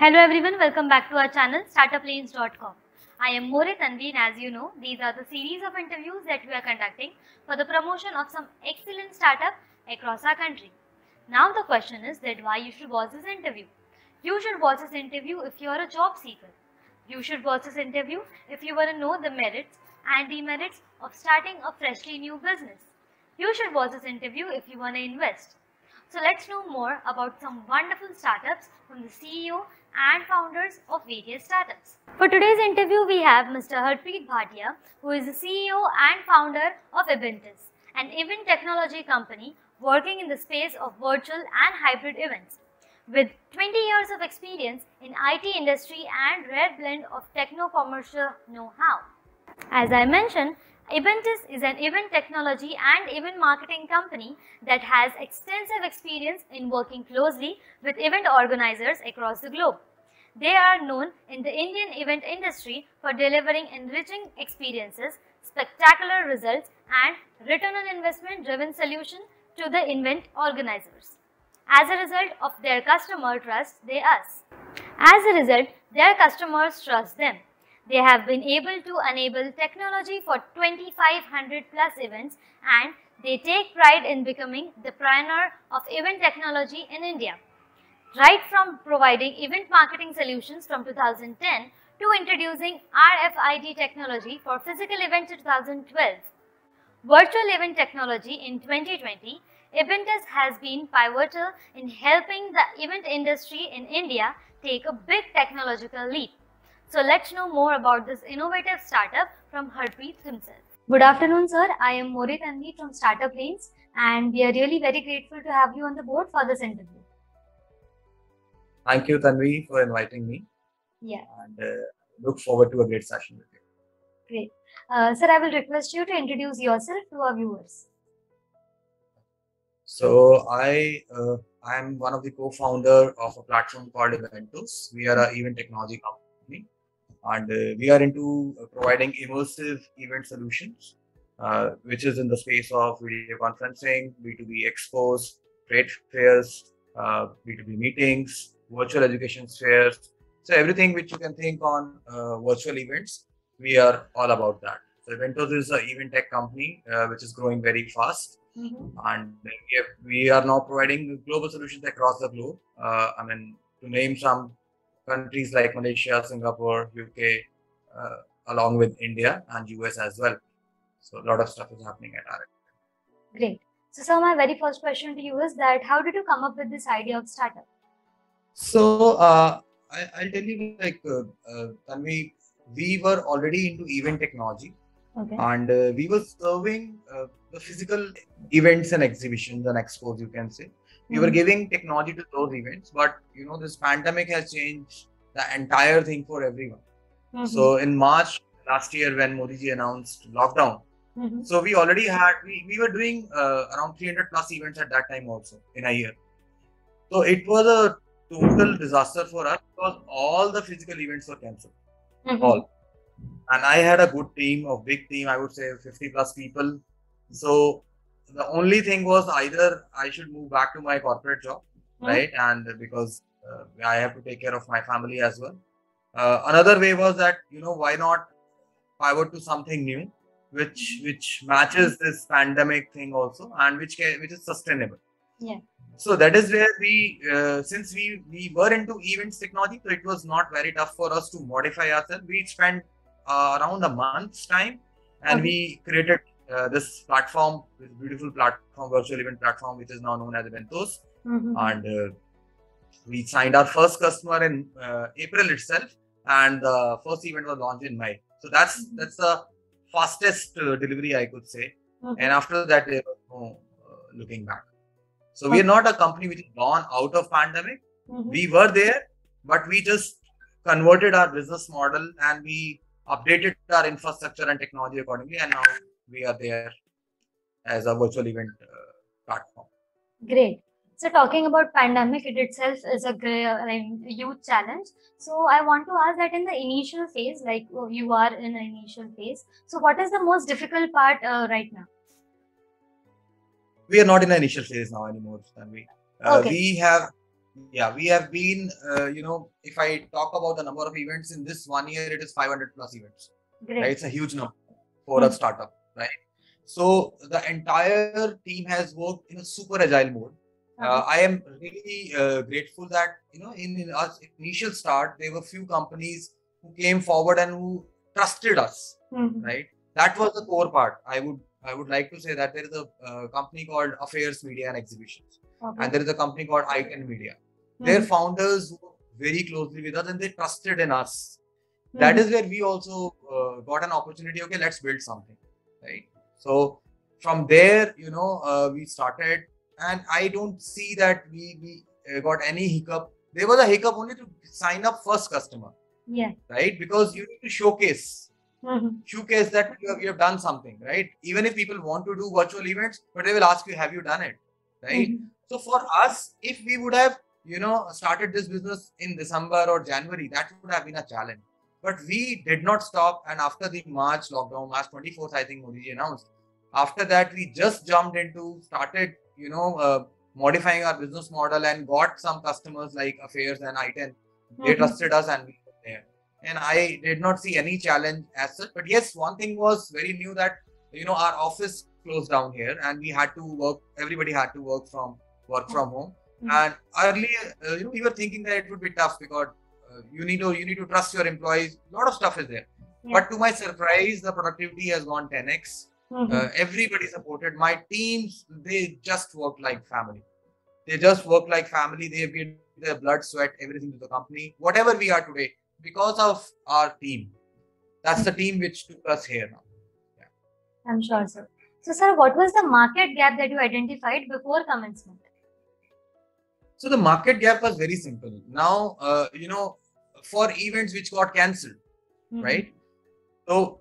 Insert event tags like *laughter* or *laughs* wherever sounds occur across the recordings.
Hello everyone, welcome back to our channel startuplanes.com. I am More Tanvi and as you know, these are the series of interviews that we are conducting for the promotion of some excellent startup across our country. Now the question is that why you should watch this interview. You should watch this interview if you are a job seeker. You should watch this interview if you want to know the merits and demerits of starting a freshly new business. You should watch this interview if you want to invest. So let's know more about some wonderful startups from the CEO and founders of various startups. For today's interview, we have Mr. Harpreet Bhatia, who is the CEO and founder of ibentos, an event technology company working in the space of virtual and hybrid events. With 20 years of experience in IT industry and rare blend of techno-commercial know-how. As I mentioned, ibentos is an event technology and event marketing company that has extensive experience in working closely with event organizers across the globe. They are known in the Indian event industry for delivering enriching experiences, spectacular results and return on investment driven solution to the event organizers. As a result of their customer trust, they us. As a result, their customers trust them. They have been able to enable technology for 2500 plus events and they take pride in becoming the pioneer of event technology in India. Right from providing event marketing solutions from 2010 to introducing RFID technology for physical events in 2012. Virtual event technology in 2020, ibentos has been pivotal in helping the event industry in India take a big technological leap. So let's know more about this innovative startup from Harpreet himself. Good afternoon, sir. I am More Tanvi from Startup Lanes and we are really very grateful to have you on the board for this interview. Thank you, Tanvi, for inviting me. Yeah. And uh, look forward to a great session with you. Great. Uh, sir, I will request you to introduce yourself to our viewers. So I uh, I am one of the co-founder of a platform called ibentos. We are an event technology company, and uh, we are into providing immersive event solutions, uh, which is in the space of video conferencing, B2B expos, trade fairs, B2B meetings, virtual education fairs. So everything which you can think on uh, virtual events, we are all about that. So ibentos is an event tech company uh, which is growing very fast, Mhm. and we, are now providing global solutions across the globe. Uh, I mean, to name some countries like Malaysia, Singapore, UK, uh, along with India and US as well. So a lot of stuff is happening at our end. Great. So, sir, my very first question to you is that how did you come up with this idea of startup? So uh, I, I'll tell you, like, uh, uh, Tanvi, we were already into event technology, Okay. and uh, we were serving uh, the physical events and exhibitions and expos, you can say. We were Mhm. giving technology to those events, but you know, this pandemic has changed the entire thing for everyone. Mhm. So in March last year, when Modi ji announced lockdown, Mhm. so we already had we, we were doing uh, around 300 plus events at that time also in a year. So it was a total disaster for us because all the physical events were cancelled, Mhm. all. And I had a good team, a big team, I would say 50 plus people. So the only thing was either I should move back to my corporate job, Mhm. right? And because uh, I have to take care of my family as well. Uh, another way was that you know why not pivot to something new, which which matches this pandemic thing also, and which which is sustainable. Yeah. So that is where we, uh, since we we were into events technology, so it was not very tough for us to modify ourselves. We spent uh, around a month's time, and Okay. we created uh, this platform, this beautiful platform, virtual event platform, which is now known as ibentos Mhm. and uh, we signed our first customer in uh, April itself, and the first event was launched in May. So that's Mhm. that's the fastest uh, delivery I could say. And after that, there was no looking back. So we are not a company which is gone out of pandemic. Mhm. We were there, but we just converted our business model and we updated our infrastructure and technology accordingly, and now we are there as a virtual event uh, platform. Great. So talking about pandemic, it itself is a great, a huge challenge. So I want to ask that in the initial phase, like oh, you are in the initial phase. So what is the most difficult part uh, right now? We are not in the initial phase now anymore. Tanvi. Uh, Okay. We have Yeah, we have been, uh, you know, if I talk about the number of events in this one year, it is 500 plus events. Great. Right? It's a huge number for a Mhm. startup, right? So the entire team has worked in a super agile mode. Uh, I am really uh, grateful that you know in, in our initial start there were few companies who came forward and who trusted us, Mhm. right? That was the core part. I would I would like to say that there is a uh, company called Affairs Media and Exhibitions, Okay. and there is a company called Icon Media. Their Mhm. founders very closely with us and they trusted in us. That Mhm. is where we also uh, got an opportunity. Okay, let's build something, right? So from there, you know, uh, we started, and I don't see that we we uh, got any hiccup. There was a hiccup only to sign up first customer, Yeah. right? Because you need to showcase Showcase that you have, you have done something, right? Even if people want to do virtual events, but they will ask you, have you done it, right? Mhm. So for us, if we would have, you know, started this business in December or January, that would have been a challenge. But we did not stop. And after the March lockdown, March 24th, I think Modi announced. After that, we just jumped into, started, you know, uh, modifying our business model and got some customers like Affairs and i10. They Mhm. trusted us and we were there. And I did not see any challenge as such. But yes, one thing was very new that, you know, our office closed down here and we had to work, everybody had to work from work from home. Mhm. And earlier, uh, you know, we were thinking that it would be tough because uh, you need to you need to trust your employees. A lot of stuff is there. Yeah. But to my surprise, the productivity has gone 10x. Mhm. Uh, everybody supported. My teams, they just work like family. They just work like family. They give their blood, sweat, everything to the company. Whatever we are today, because of our team. That's the team which took us here now. I'm sure, sir. So, sir, what was the market gap that you identified before commencement? So the market gap was very simple. Now, uh, you know, for events which got cancelled, Mhm. right? So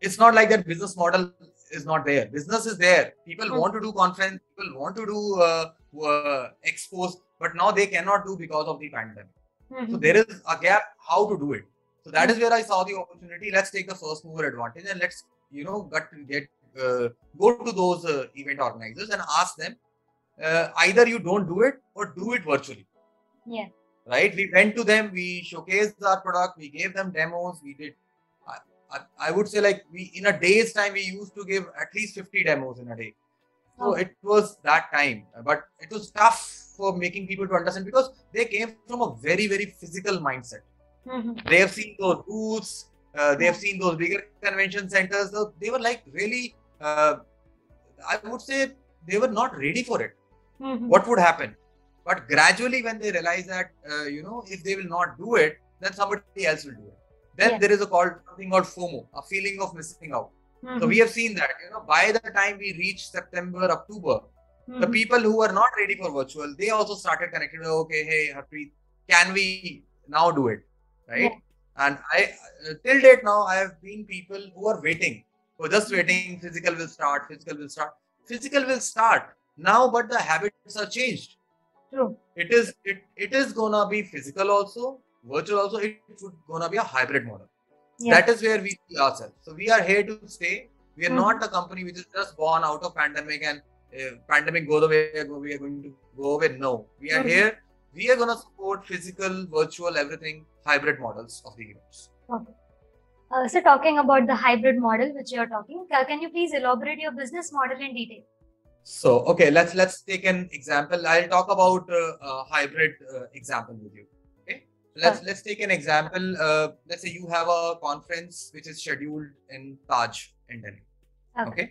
it's not like that business model is not there. Business is there. People Mhm. want to do conference. People want to do uh, uh, expos, but now they cannot do because of the pandemic. So Mhm. there is a gap. How to do it? So that is where I saw the opportunity. Let's take the first mover advantage and let's you know get get uh, go to those uh, event organizers and ask them. Uh, either you don't do it or do it virtually Yeah. right? We went to them, we showcased our product, we gave them demos, we did. I, I, I would say like we in a day's time we used to give at least 50 demos in a day. So Oh. it was that time, but it was tough for making people to understand because they came from a very very physical mindset. Mhm. They have seen those booths, uh, they have seen those bigger convention centers. So they were like really, uh, I would say they were not ready for it Mhm. what would happen but gradually when they realize that uh, you know if they will not do it then somebody else will do it then Yeah. there is a called something called fomo a feeling of missing out so Mhm. we have seen that you know by the time we reach september october the Mhm. people who were not ready for virtual they also started connecting okay hey harpreet can we now do it right and i uh, till date now i have been people who are waiting who are just waiting physical will start physical will start physical will start now but the habits are changed True. it is it, it is gonna be physical also virtual also it would gonna be a hybrid model Yeah. that is where we see ourselves so we are here to stay we are Mhm. not a company which is just born out of pandemic and pandemic goes away we are going to go away no we are Mhm. here. We are going to support physical virtual everything hybrid models of the events Uh, so, talking about the hybrid model which you are talking, uh, can you please elaborate your business model in detail? so okay let's let's take an example. I'll talk about uh, a hybrid uh, example with you okay? Let's let's take an example. Uh, let's say you have a conference which is scheduled in taj in delhi Okay. okay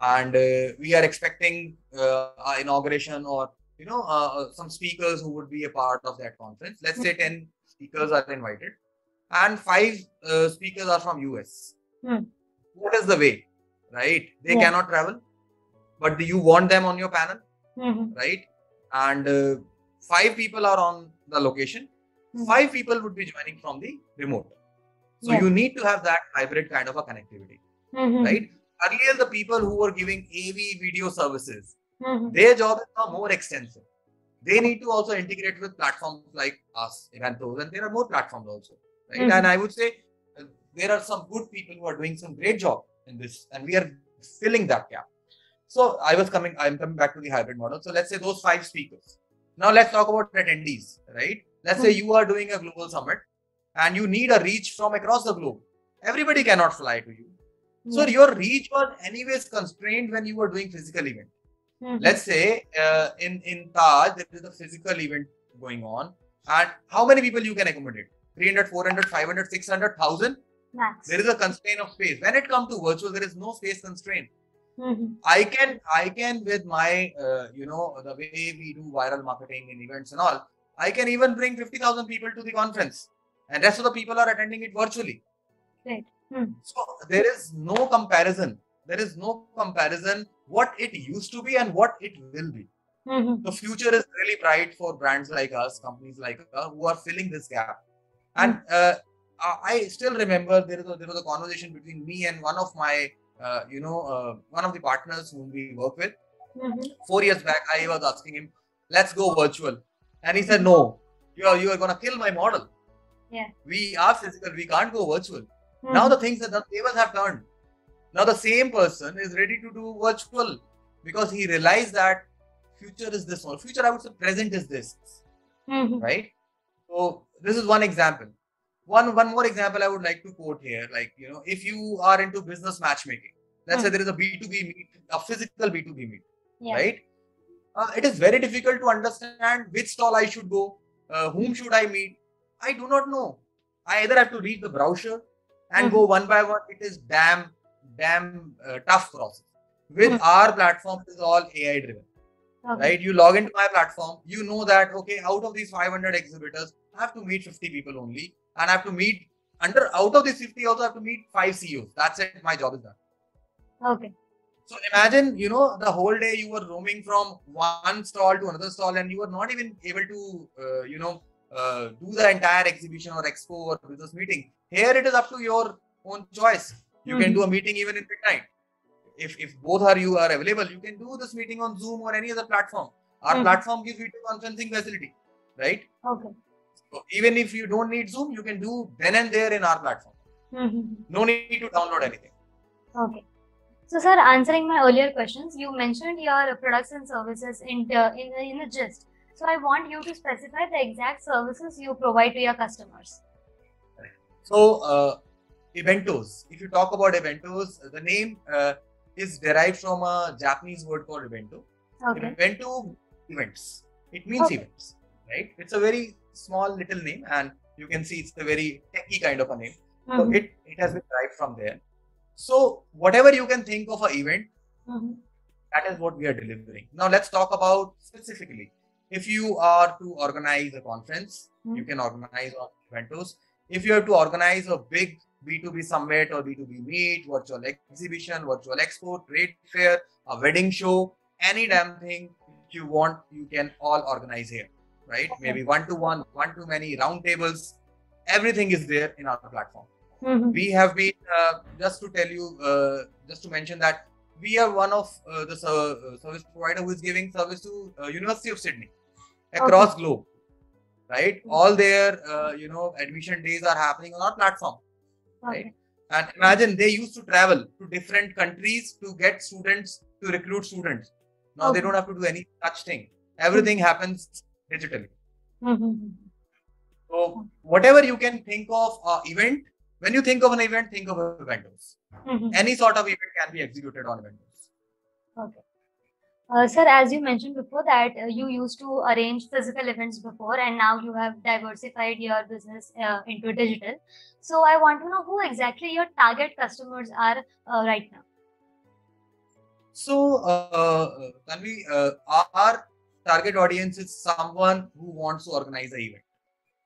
and uh, we are expecting uh, our inauguration or you know uh, some speakers who would be a part of that conference let's say 10 speakers are invited and five uh, speakers are from us Hmm. what is the way right they Yeah. cannot travel but do you want them on your panel Mhm. right and uh, five people are on the location Hmm. five people would be joining from the remote so Yeah. you need to have that hybrid kind of a connectivity Mhm. right? Earlier, the people who were giving AV video services, Mhm. their job is now more extensive. They need to also integrate with platforms like us, ibentos, and there are more platforms also, right? Mhm. And I would say uh, there are some good people who are doing some great job in this, and we are filling that gap. So I was coming, I'm coming back to the hybrid model. So let's say those five speakers, Now let's talk about attendees, right? Let's say you are doing a global summit and you need a reach from across the globe. Everybody cannot fly to you. So Yeah. your reach was anyways constrained when you were doing physical event. Mhm. Let's say uh, in in Taj there is a physical event going on, and how many people you can accommodate? 300, 400, 500, 600, 1000. Max. There is a constraint of space. When it comes to virtual, there is no space constraint. Mhm. I can I can with my uh, you know the way we do viral marketing and events and all, I can even bring 50,000 people to the conference, and rest of the people are attending it virtually. Right. Hmm. So there is no comparison. There is no comparison what it used to be and what it will be. Mhm. The future is really bright for brands like us, companies like us, who are filling this gap. And uh, I still remember there, is a, there was a conversation between me and one of my, uh, you know, uh, one of the partners whom we work with. Mhm. Four years back, I was asking him, "Let's go virtual," and he said, "No, you are you are gonna kill my model. Yeah. We are physical. We can't go virtual." Now Mhm. the things that the tables have turned. Now the same person is ready to do virtual because he realized that future is this or Future, I would say, present is this, Mhm. right? So this is one example. One one more example I would like to quote here. Like you know, if you are into business matchmaking, let's say Hmm. there is a B two B meet, a physical B two B meet, Yeah. right? Uh, it is very difficult to understand which stall I should go, uh, whom should I meet. I do not know. I either have to read the brochure and go one by one. It is damn, damn uh, tough process. With Mhm. our platform, it is all AI driven, Okay. right? You log into my platform, you know that okay, out of these 500 exhibitors, I have to meet 50 people only, and I have to meet under out of these 50, I also have to meet five CEOs. That's it. My job is done. Okay. So imagine, you know, the whole day you were roaming from one stall to another stall, and you were not even able to, uh, you know, uh, do the entire exhibition or expo or business meeting. Here it is up to your own choice. You can do a meeting even in midnight. If if both are you are available, you can do this meeting on Zoom or any other platform. Our Mhm. platform gives video conferencing facility, right? Okay. So even if you don't need Zoom, you can do then and there in our platform. Mhm. No need to download anything. Okay. So, sir, answering my earlier questions, you mentioned your products and services in the, in the, in the gist. So, I want you to specify the exact services you provide to your customers. So, uh, ibentos. If you talk about ibentos, the name uh, is derived from a Japanese word called Ibento. Okay. Ibento events. It means Okay. events, right? It's a very small little name, and you can see it's a very techy kind of a name. So Mhm. it it has been derived from there. So whatever you can think of an event, Mhm. that is what we are delivering. Now let's talk about specifically. If you are to organize a conference, you Mhm. can organize on ibentos. If you have to organize a big B2B summit or B2B meet, virtual exhibition, virtual expo, trade fair, a wedding show, any damn thing you want, you can all organize here, right? Okay. Maybe one to one, one to many round tables. Everything is there in our platform. Mhm. We have been, uh, just to tell you, uh, just to mention that we are one of uh, the uh, service provider who is giving service to uh, University of Sydney across globe, right? All their, uh, you know, admission days are happening on our platform. Okay. And imagine they used to travel to different countries to get students to recruit students. Now they don't have to do any such thing. Everything happens digitally. Mhm. So whatever you can think of uh, event, when you think of an event, think of ibentos. Mhm. Any sort of event can be executed on ibentos. Okay. Uh, sir, as you mentioned before that uh, you used to arrange physical events before and now you have diversified your business uh, into digital. So I want to know who exactly your target customers are uh, right now. So, uh, Tanvi, uh, our target audience is someone who wants to organize an event.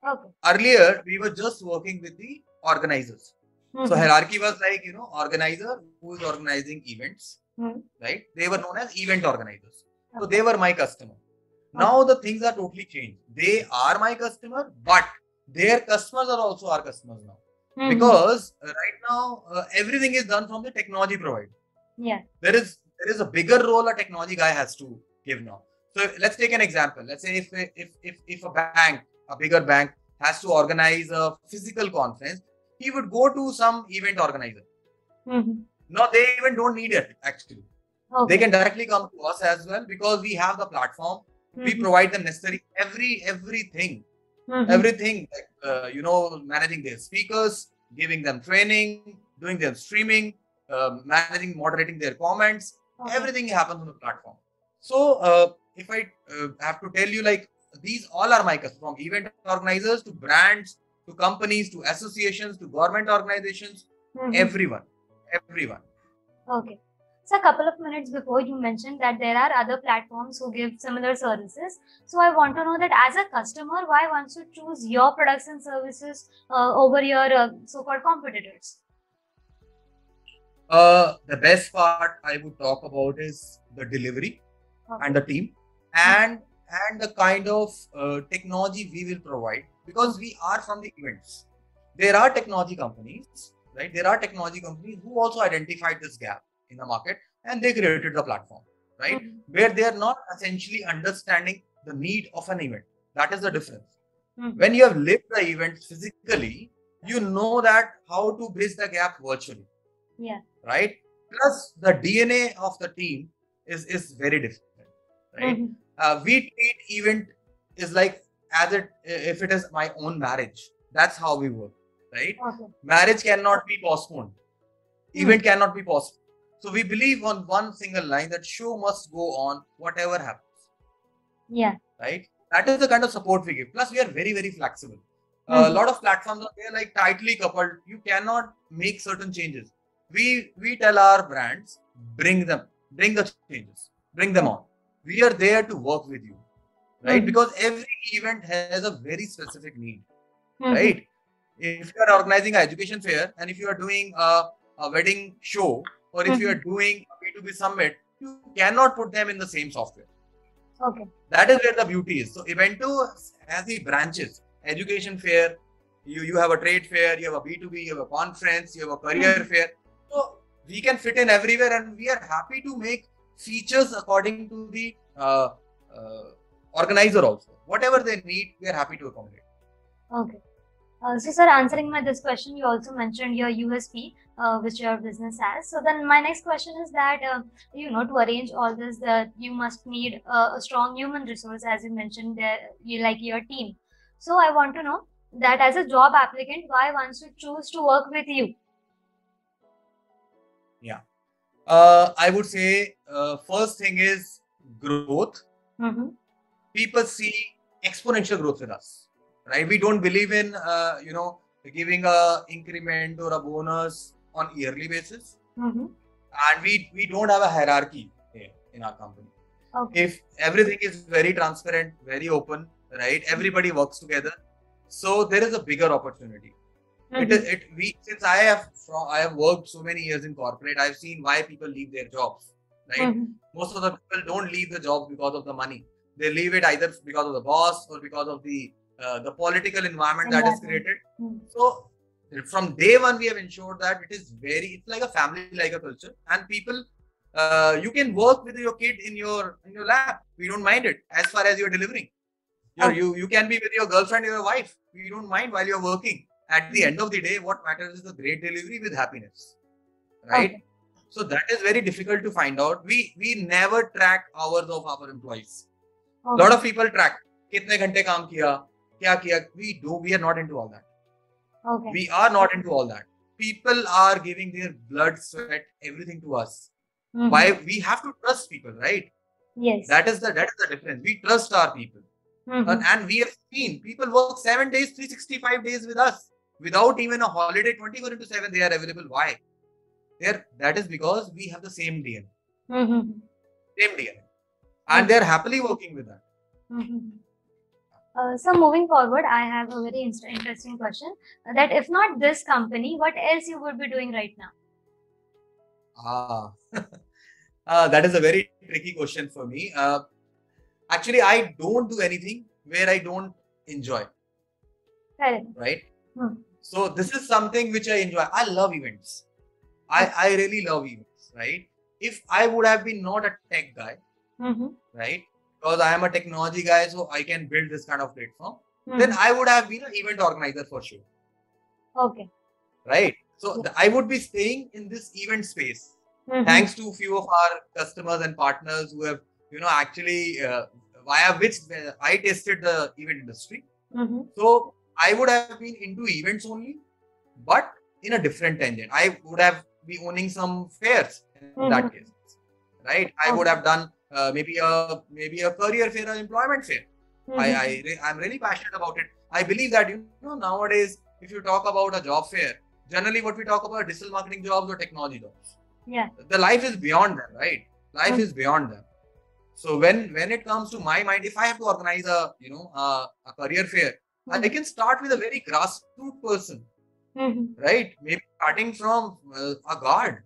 Okay. Earlier, we were just working with the organizers. So Mhm. hierarchy was like, you know, organizer who is organizing events, Mhm. right? They were known as event organizers. So they were my customer. Now the things are totally changed. They are my customer, but their customers are also our customers now. Mhm. Because uh, right now, uh, everything is done from the technology provider. yeah. There is there is a bigger role a technology guy has to give now. So let's take an example. Let's say if if if if a bank, a bigger bank, has to organize a physical conference, he would go to some event organizer. Mhm. No, they even don't need it actually. Okay. They can directly come to us as well because we have the platform. We provide them necessary every everything, Mhm. everything like uh, you know managing their speakers, giving them training, doing their streaming, uh, managing moderating their comments. Okay. Everything happens on the platform. So uh, if I uh, have to tell you like these all are my customers from event organizers to brands to companies to associations to government organizations, Mhm. everyone, everyone. Okay. So a couple of minutes before you mentioned that there are other platforms who give similar services. So I want to know that as a customer, why one should choose your products and services uh, over your uh, so-called competitors? Uh, the best part I would talk about is the delivery Okay. and the team and and the kind of uh, technology we will provide because we are from the events. There are technology companies, right? There are technology companies who also identified this gap in the market and they created the platform, right? Mhm. Where they are not essentially understanding the need of an event. That is the difference. Mhm. When you have lived the event physically, you know that how to bridge the gap virtually Yeah. right? Plus, the DNA of the team is is very different, right? Mhm. Uh, we treat event is like as it if it is my own marriage. That's how we work, right? Okay. Marriage cannot be postponed. Event cannot be postponed. So we believe on one single line that show must go on, whatever happens, Yeah. right? That is the kind of support we give. Plus, we are very very flexible. A Mhm. lot of platforms are there like tightly coupled. You cannot make certain changes. We we tell our brands bring them, bring the changes, bring them on. We are there to work with you, right? Mhm. Because every event has a very specific need, Mhm. right? If you are organizing an education fair and if you are doing a, a wedding show or if you are doing a B2B summit, you cannot put them in the same software. Okay. That is where the beauty is. So Evento has the branches, education fair, you, you have a trade fair, you have a B2B, you have a conference, you have a career Mhm. fair. So we can fit in everywhere and we are happy to make features according to the uh, uh, organizer also. Whatever they need, we are happy to accommodate. Okay. Uh, so, sir, answering my this question, you also mentioned your USP, uh, which your business has. So, then my next question is that uh, you know to arrange all this, that you must need uh, a strong human resource, as you mentioned, there, you like your team. So, I want to know that as a job applicant, why one should choose to work with you? Yeah. Uh, I would say uh, first thing is growth. Mm-hmm. People see exponential growth with us, right? We don't believe in uh, you know giving a increment or a bonus on yearly basis. Mm-hmm. and we we don't have a hierarchy in our company Okay. if everything is very transparent very open right everybody works together so there is a bigger opportunity it Mhm. is it we since i have from i have worked so many years in corporate i've seen why people leave their jobs right Mhm. most of the people don't leave the jobs because of the money they leave it either because of the boss or because of the uh, the political environment that is Environment. created Mhm. so from day one we have ensured that it is very it's like a family like a culture and people uh, you can work with your kid in your in your lab we don't mind it as far as you're delivering you're, Okay. you you can be with your girlfriend or your wife we don't mind while you're working at the end of the day what matters is the great delivery with happiness right Okay. so that is very difficult to find out we we never track hours of our employees a Okay. lot of people track कितने घंटे काम किया kya we do we are not into all that. Okay. We are not into all that. People are giving their blood sweat everything to us. Mm-hmm. Why? We have to trust people right? Yes. That is the that is the difference. We trust our people. Mm-hmm. Uh, and, we have seen people work 7 days 365 days with us without even a holiday 24 into 7 they are available. Why? There. that is because we have the same dna mm-hmm. same dna and they're happily working with that uh, so moving forward, I have a very interesting question. That if not this company, what else you would be doing right now? Ah, *laughs* uh, that is a very tricky question for me. Uh, actually, I don't do anything where I don't enjoy, Correct. right? Hmm. So this is something which I enjoy. I love events. I, I really love events, right? If I would have been not a tech guy, Mm-hmm. right? Because I am a technology guy, so I can build this kind of platform. Then I would have been an event organizer for sure, Okay. right? So I would be staying in this event space Mhm. thanks to a few of our customers and partners who have you know actually uh, via which I tested the event industry. Mm-hmm. So I would have been into events only, but in a different tangent. I would have been owning some fairs in that Mhm. case, right? I would have done uh, maybe a maybe a career fair, or employment fair. I, Mm-hmm. I re- I'm really passionate about it. I believe that you know nowadays, if you talk about a job fair, generally what we talk about digital marketing jobs or technology jobs. Yeah. The life is beyond them, right? Life Mm. is beyond them. So when when it comes to my mind, if I have to organize a you know a, a career fair, I can start with a very grassroots person, Mm-hmm. right? Maybe starting from uh, a guard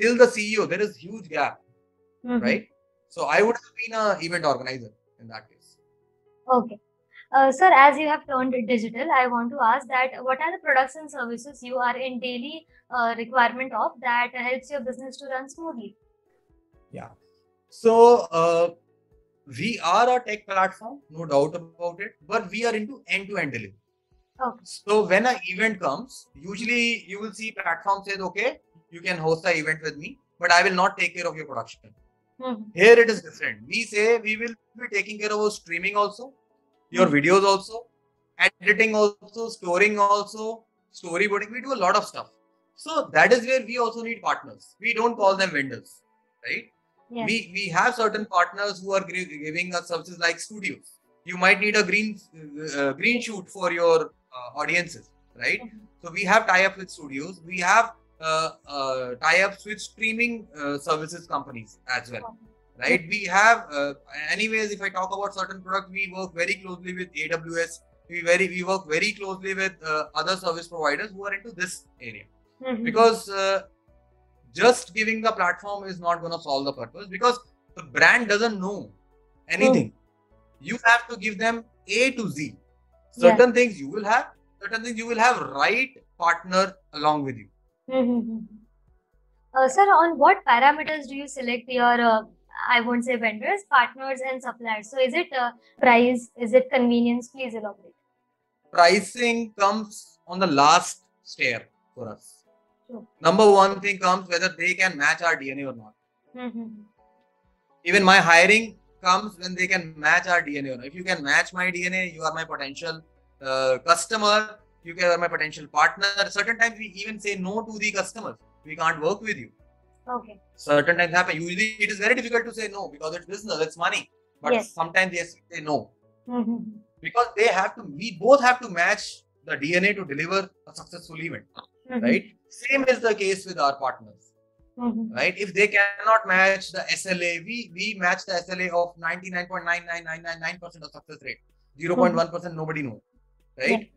till the CEO. There is huge gap, Mm-hmm. right? So I would have been a event organizer in that case. Okay. Uh, sir, as you have turned digital, I want to ask that what are the products and services you are in daily uh, requirement of that helps your business to run smoothly? Yeah. So uh, we are a tech platform, no doubt about it, but we are into end-to-end delivery. Okay. So when an event comes, usually you will see platform says, okay, you can host the event with me, but I will not take care of your production. Mm-hmm. Here it is different. We say we will be taking care of our streaming also, your Hmm. videos also, editing also, storing also, storyboarding. We do a lot of stuff. So that is where we also need partners. We don't call them vendors, right? Yes. we we have certain partners who are giving us services like studios you might need a green uh, green shoot for your uh, audiences right Mhm. so we have tie-up with studios we have tie-ups with streaming uh, services companies as well right? We have uh, anyways if i talk about certain products we work very closely with aws we very we work very closely with uh, other service providers who are into this area. Mhm. because uh, just giving the platform is not going to solve the purpose because the brand doesn't know anything. You have to give them a to z. Certain things you will have certain things you will have right partner along with you. Mm-hmm. Uh, sir, on what parameters do you select your, uh, I won't say vendors, partners, and suppliers? So, is it uh, price? Is it convenience? Please elaborate. pricing comes on the last stair for us Sure. number one thing comes whether they can match our dna or not Mm-hmm. even my hiring comes when they can match our DNA. or not. If you can match my DNA, you are my potential uh, customer. You guys are my potential partner. Certain times we even say no to the customers. We can't work with you. Okay. Certain times happen. Usually it is very difficult to say no because it's business, it's money. But Yes. sometimes yes, we say no Mm-hmm. because they have to. We both have to match the DNA to deliver a successful event, Mm-hmm. right? Same is the case with our partners. Mm-hmm. right? If they cannot match the SLA, we we match the SLA of 99.99999% of success rate. 0.1% nobody knows, right?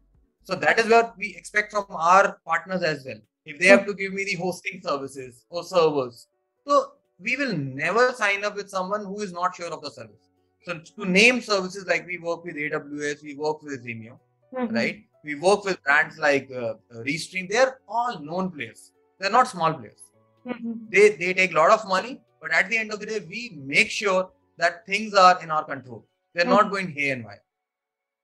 So that is what we expect from our partners as well. If they have to give me the hosting services or servers, so we will never sign up with someone who is not sure of the service. So to name services like we work with AWS, we work with Vimeo, Mm-hmm. right? We work with brands like uh, Restream. They're all known players. They're not small players Mm-hmm. they they take a lot of money but at the end of the day we make sure that things are in our control they're not Mhm. going here and why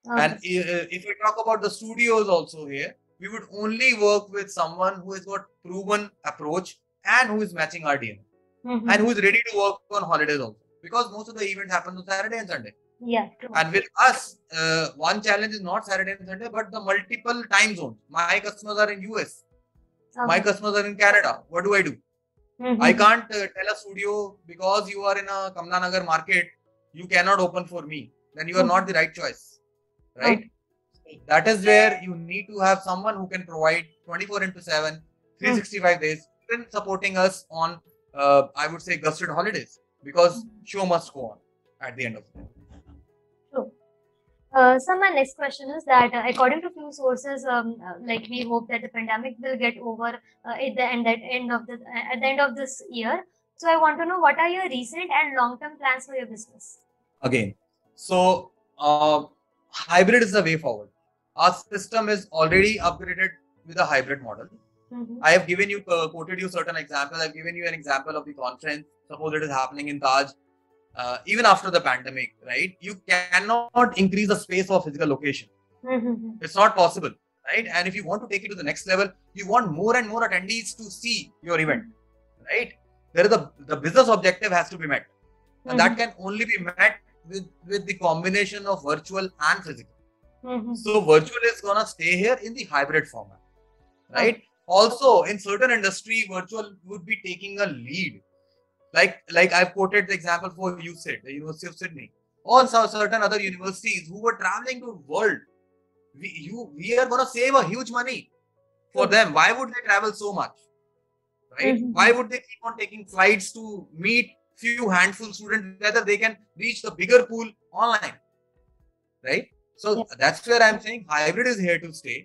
Okay. and uh, if we talk about the studios also here we would only work with someone who has got proven approach and who is matching our DNA Mhm. and who is ready to work on holidays also because most of the events happen on Saturday and Sunday yeah. True. and with us uh, one challenge is not Saturday and Sunday but the multiple time zones my customers are in US my customers are in Canada what do I do Mhm. I can't uh, tell a studio because you are in a Kamla Nagar market, you cannot open for me. Then you are not the right choice, right? That is where you need to have someone who can provide 24 into 7, 365 days, even supporting us on, uh, I would say, gusted holidays because show must go on at the end of the day. Uh, so my next question is that uh, according to few sources, um, uh, like we hope that the pandemic will get over uh, at the end at end of the at the end of this year. So I want to know what are your recent and long term plans for your business? Again, so uh, hybrid is the way forward. Our system is already upgraded with a hybrid model. Mhm. I have given you uh, quoted you certain examples. I've given you an example of the conference. Suppose it is happening in Taj. Uh, even after the pandemic, right? You cannot increase the space of physical location. Mhm. It's not possible, right? And if you want to take it to the next level, you want more and more attendees to see your event, right? There is a the business objective has to be met, and that can only be met with with the combination of virtual and physical. Mhm. So virtual is gonna stay here in the hybrid format, right? Also, in certain industry, virtual would be taking a lead. Like like I've quoted the example for USyd, the University of Sydney, or some certain other universities who were traveling to world. We you we are gonna save a huge money for True. them. Why would they travel so much? Right? Mhm. Why would they keep on taking flights to meet few handful students whether they can reach the bigger pool online? Right? So Yes. that's where I'm saying hybrid is here to stay.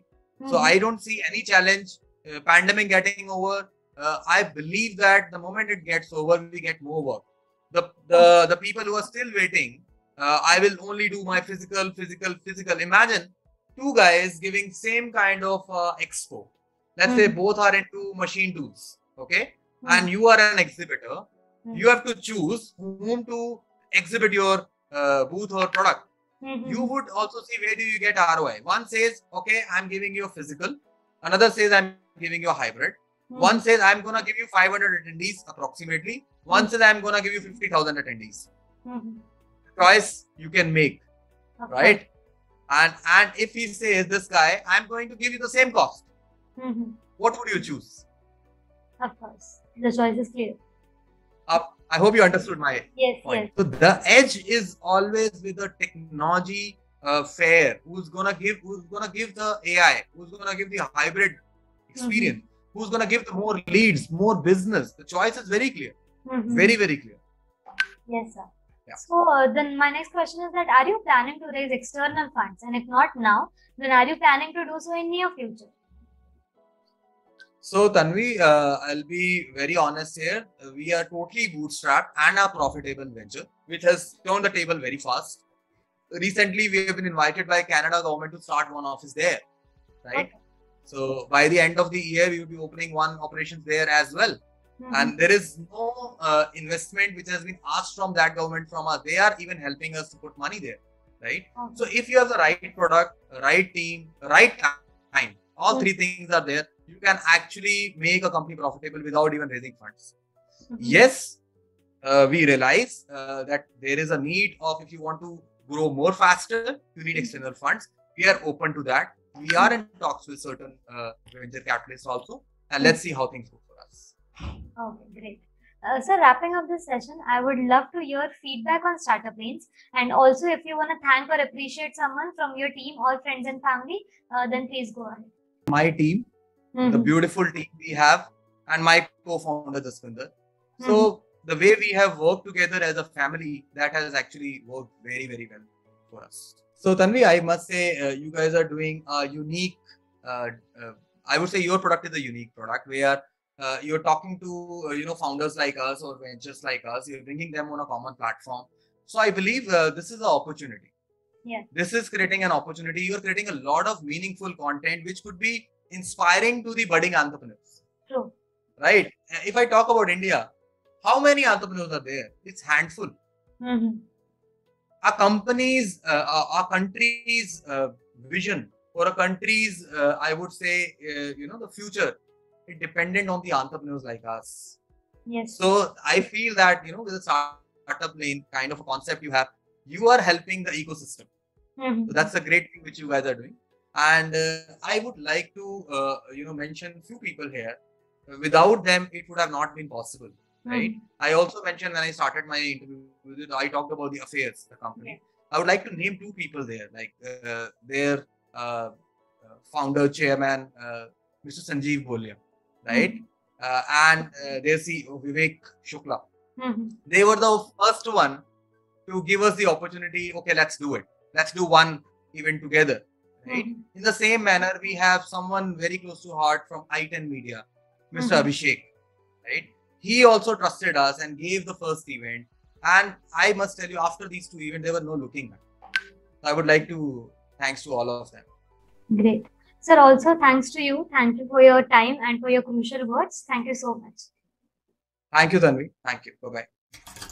So Mhm. I don't see any challenge. Uh, pandemic getting over. Uh, I believe that the moment it gets over, we get more work. The the the people who are still waiting, uh, I will only do my physical, physical, physical. Imagine two guys giving same kind of uh, expo. Let's say Mhm. both are into machine tools, okay, Mhm. and you are an exhibitor. Mhm. You have to choose whom to exhibit your uh, booth or product Mhm. you would also see where do you get ROI. One says, okay, I'm giving you a physical. Another says, I'm giving you a hybrid. Mhm. One says, I'm going to give you 500 attendees approximately. One says, I'm going to give you 50,000 attendees. Choice you can make, Of right? And and if he says, this guy, I'm going to give you the same cost, what would you choose? Of course. The choice is clear. I hope you understood my Yes, point. yes. So the edge is always with the technology uh, fair. Who's gonna give? Who's gonna give the AI? Who's gonna give the hybrid experience? Who's gonna give the more leads, more business? The choice is very clear. Mhm. Very very clear. Yes, sir. Yeah. So uh, then my next question is that are you planning to raise external funds? And if not now, then are you planning to do so in near future? So Tanvi, uh, I'll be very honest here. We are totally bootstrapped and a profitable venture, which has turned the table very fast. Recently, we have been invited by Canada government to start one office there, right? Okay. So by the end of the year, we will be opening one operations there as well. Mhm. And there is no uh, investment which has been asked from that government from us. They are even helping us to put money there, right? Okay. So if you have the right product, right team, right time, all Mm. three things are there, you can actually make a company profitable without even raising funds. Mhm. Yes, uh, we realize uh, that there is a need of if you want to grow more faster, you need external funds. We are open to that. We are in talks with certain uh, venture capitalists also, and let's see how things go for us. Okay, great. Uh, so wrapping up this session, I would love to hear feedback on startup lanes, and also if you want to thank or appreciate someone from your team or friends and family, uh, then please go ahead. My team, the Mhm. beautiful team we have, and my co-founder Jaswinder. Mm-hmm. So the way we have worked together as a family, that has actually worked very, very well for us. So Tanvi, I must say uh, you guys are doing a unique. Uh, uh, I would say your product is a unique product where uh, you're talking to uh, you know founders like us or ventures like us. You're bringing them on a common platform. So I believe uh, this is an opportunity. Yeah. This is creating an opportunity. You're creating a lot of meaningful content which could be inspiring to the budding entrepreneurs True. right? If I talk about India, how many entrepreneurs are there? It's handful. Mhm. Our company's, uh, our, our country's uh, vision or a country's, uh, I would say, uh, you know, the future, it dependent on the entrepreneurs like us. Yes. So I feel that you know, with a startup lane kind of a concept you have, you are helping the ecosystem. Mhm. So that's a great thing which you guys are doing. And uh, I would like to, uh, you know, mention few people here. Without them, it would have not been possible, right? Mhm. I also mentioned when I started my interview it, I talked about the affairs, the company. I would like to name two people there, like uh, their uh, uh, founder, chairman, uh, Mr. Sanjeev Bolia, right? Uh, and uh, their CEO, Vivek Shukla. Mhm. They were the first one to give us the opportunity. Okay, let's do it. Let's do one event together, right? Mhm. In the same manner, we have someone very close to heart from i10 Media, mister Mhm. Abhishek, right? He also trusted us and gave the first event. And I must tell you, after these two events, there were no looking back. So I would like to thanks to all of them. Great. Sir, also thanks to you. Thank you for your time and for your crucial words. Thank you so much. Thank you, Tanvi. Thank you. Bye bye.